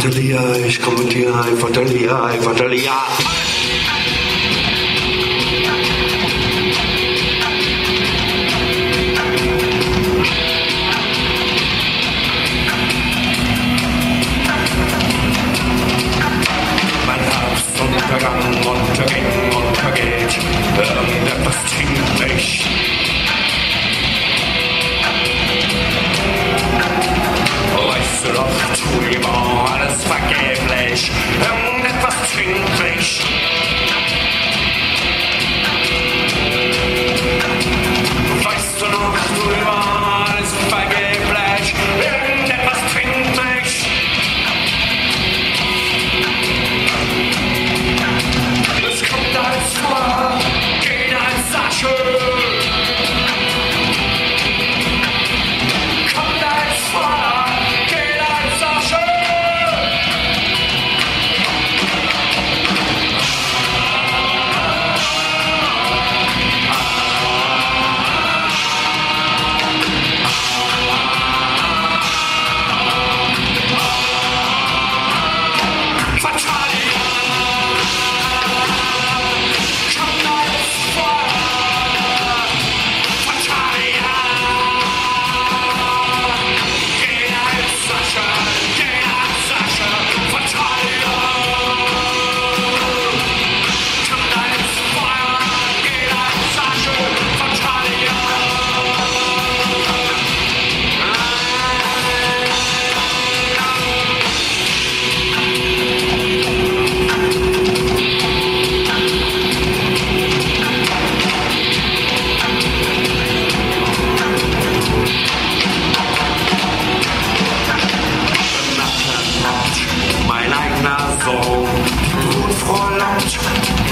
Vataliai, ich kommentiere ein Vataliai, Vataliai.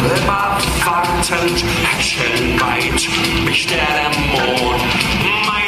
The motherfucking action bite, mich der Dämon. Mein